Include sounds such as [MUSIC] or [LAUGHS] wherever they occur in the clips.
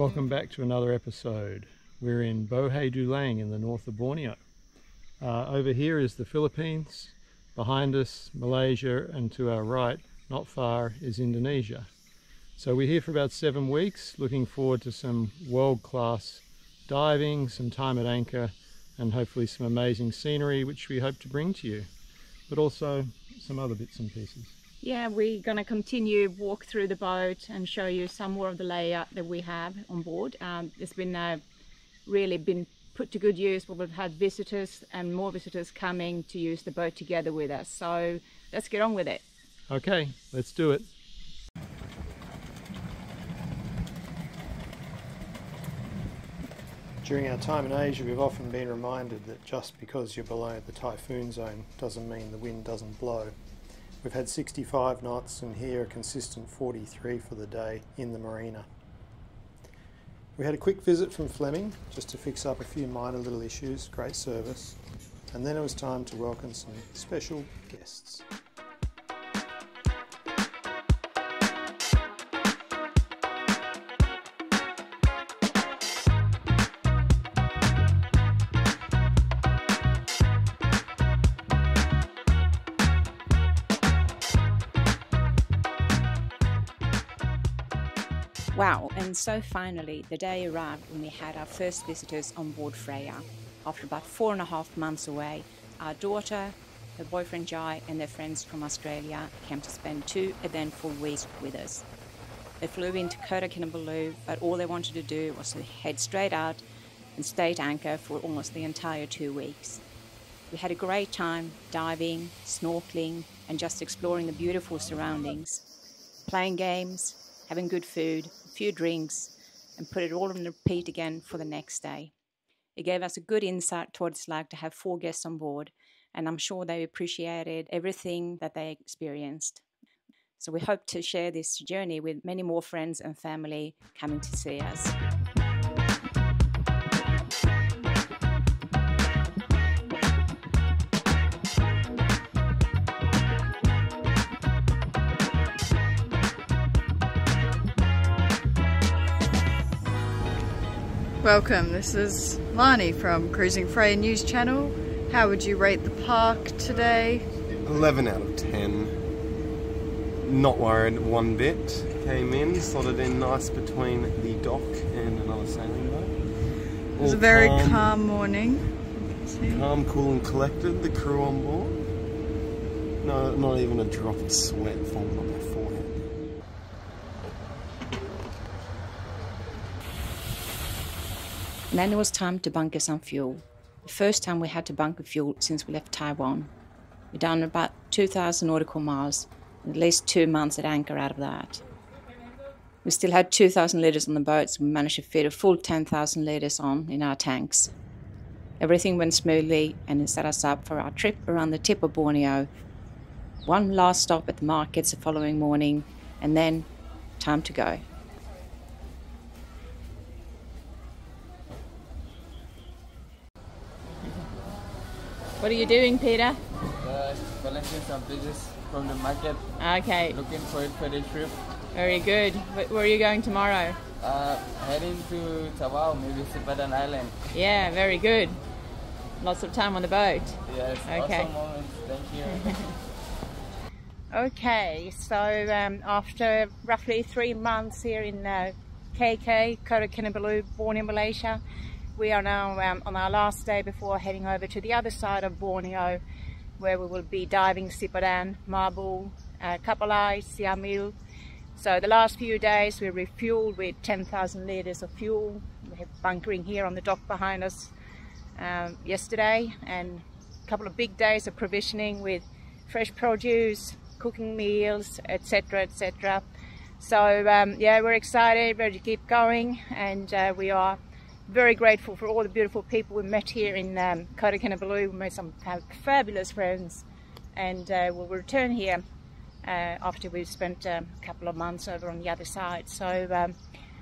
Welcome back to another episode. We're in Bohay Dulang in the north of Borneo. Uh, over here is the Philippines, behind us Malaysia, and to our right, not far, is Indonesia. So we're here for about seven weeks, looking forward to some world-class diving, some time at anchor, and hopefully some amazing scenery which we hope to bring to you, but also some other bits and pieces. Yeah, we're going to continue walk through the boat and show you some more of the layout that we have on board. Um, it's been uh, really been put to good use. We've had visitors and more visitors coming to use the boat together with us. So let's get on with it. Okay, let's do it. During our time in Asia, we've often been reminded that just because you're below the typhoon zone doesn't mean the wind doesn't blow. We've had 65 knots and here a consistent 43 for the day in the marina. We had a quick visit from Fleming just to fix up a few minor little issues, great service, and then it was time to welcome some special guests. Wow, and so finally the day arrived when we had our first visitors on board Freja. After about four and a half months away, our daughter, her boyfriend Jai, and their friends from Australia came to spend two eventful weeks with us. They flew into Kota Kinabalu, but all they wanted to do was to head straight out and stay at anchor for almost the entire two weeks. We had a great time diving, snorkeling, and just exploring the beautiful surroundings, playing games, having good food, few drinks, and put it all on repeat again for the next day. It gave us a good insight to what it's like to have four guests on board, and I'm sure they appreciated everything that they experienced. So we hope to share this journey with many more friends and family coming to see us. Welcome, this is Lani from Cruising Freja News Channel. How would you rate the park today? 11 out of 10. Not worried one bit. Came in, slotted in nice between the dock and another sailing boat. It was a very calm, calm morning. Calm, cool and collected, the crew on board. No, not even a drop of sweat falling on their forehead. And then it was time to bunker some fuel. The first time we had to bunker fuel since we left Taiwan. we have done about 2,000 nautical miles, at least two months at anchor out of that. We still had 2,000 litres on the boat, so we managed to fit a full 10,000 litres on in our tanks. Everything went smoothly and it set us up for our trip around the tip of Borneo. One last stop at the markets the following morning, and then time to go. What are you doing, Peter? Uh, collecting some pieces from the market. Okay. Looking for it for the trip. Very good. Where are you going tomorrow? Uh, heading to Tawau, maybe Sipadan Island. Yeah, very good. Lots of time on the boat. Yes, okay. awesome moments. Thank you. [LAUGHS] okay, so um, after roughly three months here in uh, KK, Kota Kinabalu, Borneo Malaysia, we are now um, on our last day before heading over to the other side of Borneo where we will be diving Sipadan, Mabul, uh, Kapalai, Siamil. So the last few days we refueled with 10,000 litres of fuel. We have bunkering here on the dock behind us um, yesterday and a couple of big days of provisioning with fresh produce, cooking meals, etc, etc. So um, yeah, we're excited, ready to keep going and uh, we are very grateful for all the beautiful people we met here in um, Kota Kinabalu. We made some fabulous friends and uh, we'll return here uh, after we've spent um, a couple of months over on the other side. So um,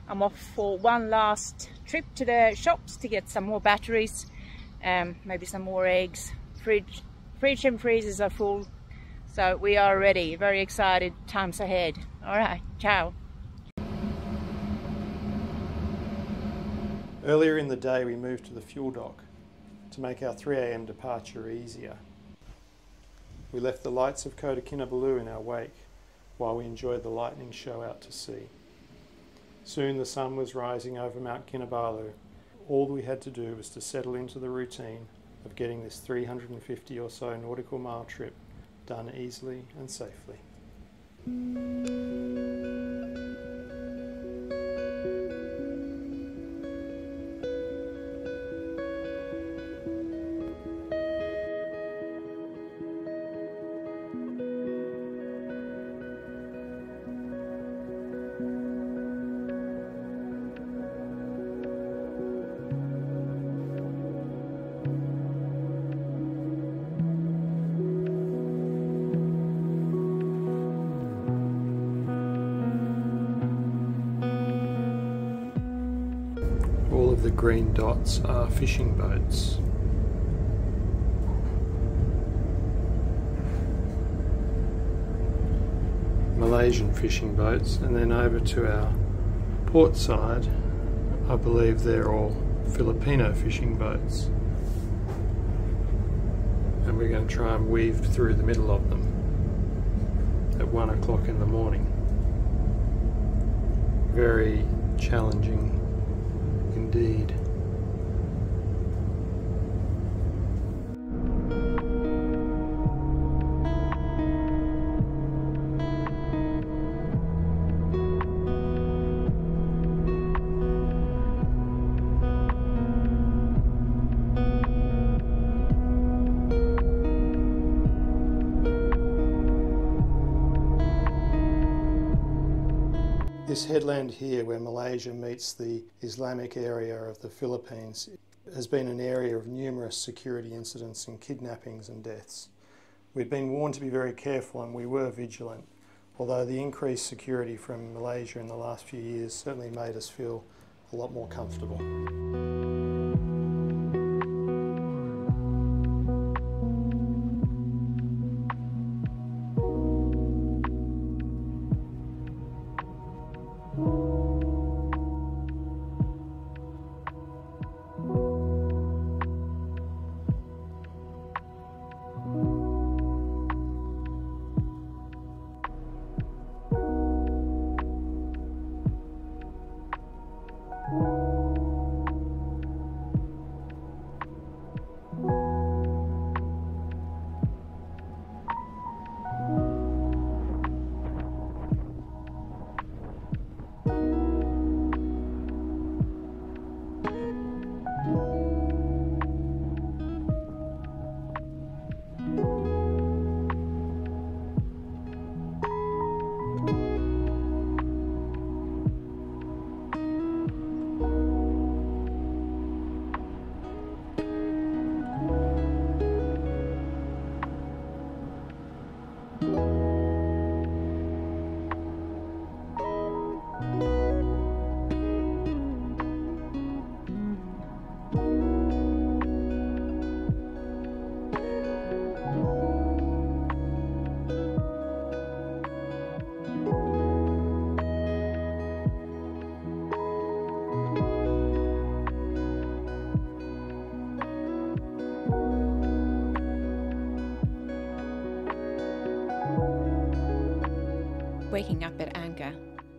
I'm off for one last trip to the shops to get some more batteries, um, maybe some more eggs. Fridge, fridge and freezers are full. So we are ready, very excited, times ahead. All right, ciao. Earlier in the day, we moved to the fuel dock to make our 3am departure easier. We left the lights of Kota Kinabalu in our wake while we enjoyed the lightning show out to sea. Soon the sun was rising over Mount Kinabalu. All we had to do was to settle into the routine of getting this 350 or so nautical mile trip done easily and safely. Green dots are fishing boats. Malaysian fishing boats, and then over to our port side, I believe they're all Filipino fishing boats. And we're going to try and weave through the middle of them at one o'clock in the morning. Very challenging indeed. This headland here, where Malaysia meets the Islamic area of the Philippines, has been an area of numerous security incidents and kidnappings and deaths. We'd been warned to be very careful and we were vigilant, although the increased security from Malaysia in the last few years certainly made us feel a lot more comfortable.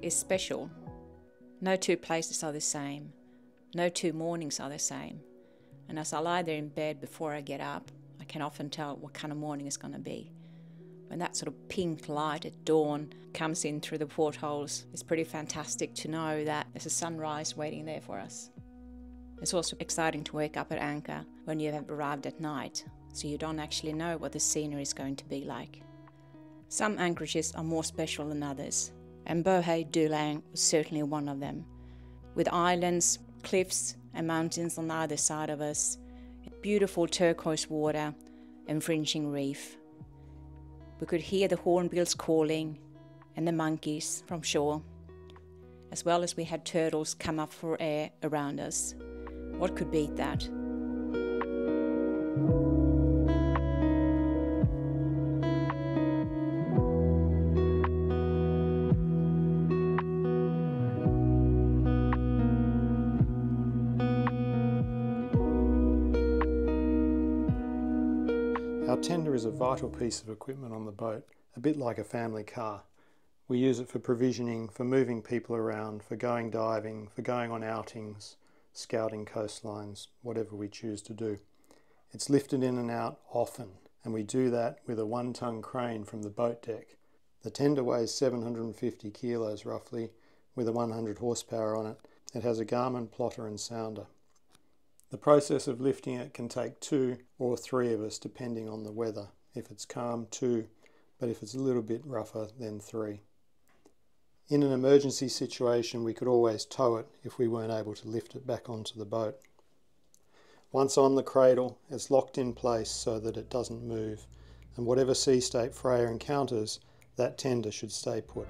Is special. No two places are the same. No two mornings are the same. And as I lie there in bed before I get up, I can often tell what kind of morning it's going to be. When that sort of pink light at dawn comes in through the portholes, it's pretty fantastic to know that there's a sunrise waiting there for us. It's also exciting to wake up at Anchor when you have arrived at night, so you don't actually know what the scenery is going to be like. Some anchorages are more special than others, and Bohay Dulang was certainly one of them, with islands, cliffs, and mountains on either side of us, beautiful turquoise water, and fringing reef. We could hear the hornbills calling and the monkeys from shore, as well as we had turtles come up for air around us. What could beat that? Our tender is a vital piece of equipment on the boat, a bit like a family car. We use it for provisioning, for moving people around, for going diving, for going on outings, scouting coastlines, whatever we choose to do. It's lifted in and out often, and we do that with a one ton crane from the boat deck. The tender weighs 750 kilos roughly, with a 100 horsepower on it. It has a Garmin plotter and sounder. The process of lifting it can take two or three of us depending on the weather. If it's calm, two, but if it's a little bit rougher, then three. In an emergency situation, we could always tow it if we weren't able to lift it back onto the boat. Once on the cradle, it's locked in place so that it doesn't move, and whatever sea state Freja encounters, that tender should stay put.